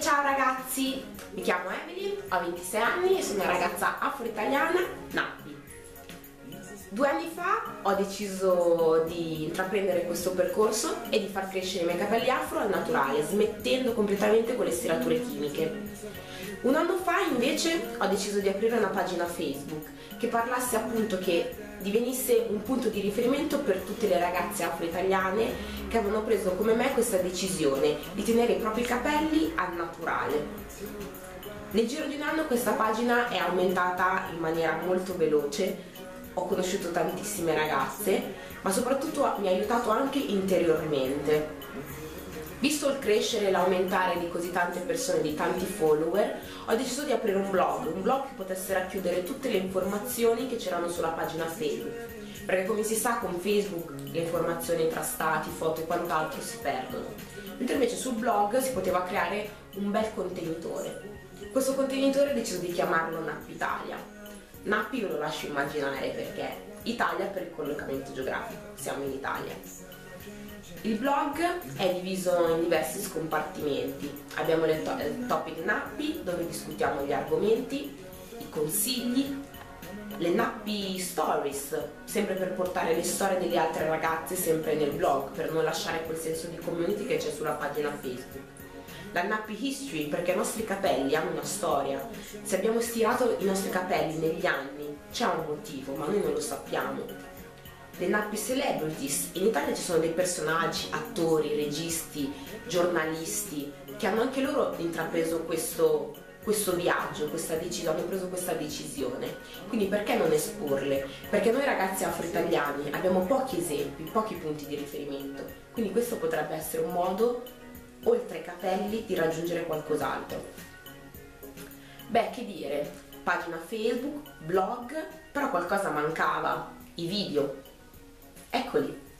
ciao ragazzi, mi chiamo Emily, ho 26 anni e sono una ragazza afro-italiana, Nappi. Ho deciso di intraprendere questo percorso e di far crescere i miei capelli afro al naturale, smettendo completamente con le stirature chimiche. Un anno fa invece ho deciso di aprire una pagina Facebook che parlasse appunto che divenisse un punto di riferimento per tutte le ragazze afro-italiane che avevano preso come me questa decisione di tenere i propri capelli al naturale. Nel giro di un anno questa pagina è aumentata in maniera molto veloce, ho conosciuto tantissime ragazze, ma soprattutto mi ha aiutato anche interiormente Visto il crescere e l'aumentare di così tante persone, di tanti follower, ho deciso di aprire un blog, un blog che potesse racchiudere tutte le informazioni che c'erano sulla pagina Facebook. Perché come si sa con Facebook le informazioni tra stati, foto e quant'altro si perdono. Mentre invece sul blog si poteva creare un bel contenitore. Questo contenitore ho deciso di chiamarlo Nap Italia. Nappi ve lo lascio immaginare perché Italia per il collocamento geografico, siamo in Italia. Il blog è diviso in diversi scompartimenti. Abbiamo le to il topic nappi dove discutiamo gli argomenti, i consigli, le nappi stories, sempre per portare le storie delle altre ragazze sempre nel blog, per non lasciare quel senso di community che c'è sulla pagina Facebook. La nappy history perché i nostri capelli hanno una storia. Se abbiamo stirato i nostri capelli negli anni c'è un motivo, ma noi non lo sappiamo le nappy celebrities. In Italia ci sono dei personaggi, attori, registi, giornalisti che hanno anche loro intrapreso questo, questo viaggio, questa hanno preso questa decisione. Quindi perché non esporle? Perché noi ragazzi afro-italiani abbiamo pochi esempi, pochi punti di riferimento. Quindi questo potrebbe essere un modo, oltre ai capelli, di raggiungere qualcos'altro. Beh, che dire, pagina Facebook, blog, però qualcosa mancava, i video, Eccoli.